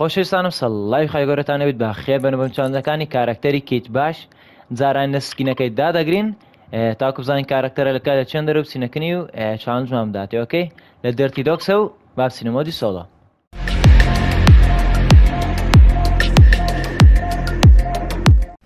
خۆشەویستانم سە ڵای خی گەورەتان نەبیت بە خێر بن بم چاندەکانی کارەکتەری کیت باش جاران لە سکینەکەی دادەگرین تاکو بزانین کارەکتەرە لە کاتە چەند دەرو بچینەکنی و چاندمان بداتێ ئۆکەی لە دەرتی دۆکسە و بابسینەمەودی سۆڵە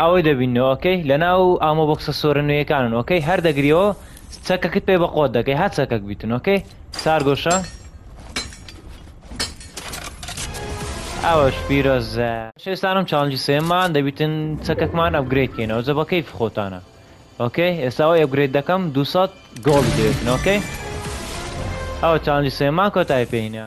ئەوەی دەبیننەوە ئۆکەی لەناو ئامۆ بۆکسە سۆرە نوێیەکانن ئۆکەی هەر دەگریەوە چەکەکت پێ بە قۆت دەکەی هەر چەکەک بیتن ئۆکەی سار گۆشە ئەوەش پیرۆزە شێستانم چاڵنجی سێمان دەبیتن چەکەکمان ئەبگریت کەینەوە جە بەکەی خۆتانە ئۆکەی ئێستاەوە ئەبگریت دەکەم 200 گۆڵ دێتن ئۆکەی ئەوە چاڵنجی سێمان کۆتای پێینە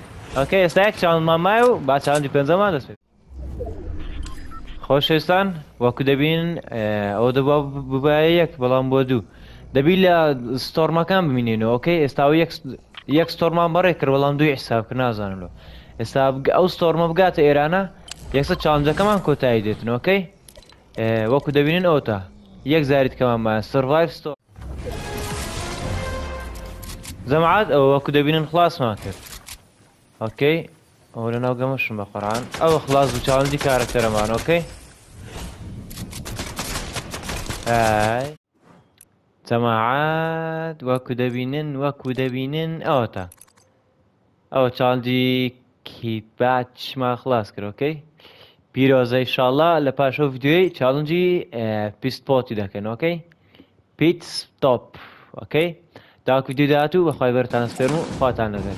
ئۆکەی ئێستا یەک چاڵنمان مایە و با چاڵنجی پێنجەمان دەست خۆشەویستان وەکو دەبین ئەوە دەبا ببە یەک بەڵام بۆ دوو دەبی لە ستۆرمەکان بمینێنەوە ئۆکەی ئێستا و یەک ستۆرمان بەڕێ کرد بەڵام دوی حساب کرد نازانم لۆ ئێستا ئەو ستۆرمە بگاتە ئێرانە یەکسە چاڵنجەکەمان کۆتایی دێتن ئۆکەی وەکو دەبینن ئەوتە یەک زاریت کەمان مایە سڤایف ستۆر جەماعەت ئەوە وەکو دەبینن خلاصمان کرد ئۆکەی ئەوە لە ناو گەمەشم بە قڕان ئەوە خلاص و چاڵنجی کارەکتەرەمان ئۆکەی جەماعات وەکو دەبینن وەکو دەبینن ئەوە تا ئەوە چاڵنجی کیباتشما خلاص کرد ئۆکەی پیرۆزە ئیشاڵا لە پاشە ڤیددیوی چاڵنجی پیست پۆتی دەکەن ئۆکەی پیت تۆپ ئۆکەی داک ڤیددیو داات و بەخوای بەر ترانسفێرم و خواتان لەگەر